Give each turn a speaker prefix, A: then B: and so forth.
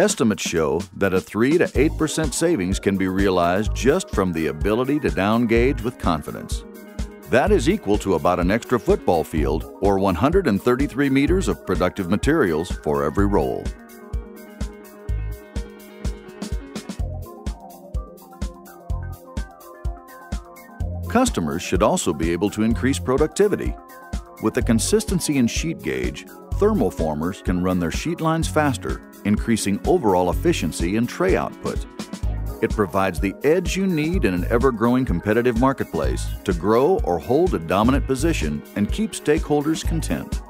A: Estimates show that a 3 to 8% savings can be realized just from the ability to down gauge with confidence. That is equal to about an extra football field or 133 meters of productive materials for every roll. Customers should also be able to increase productivity. With the consistency in sheet gauge, thermoformers can run their sheet lines faster, increasing overall efficiency and tray output. It provides the edge you need in an ever growing competitive marketplace to grow or hold a dominant position and keep stakeholders content.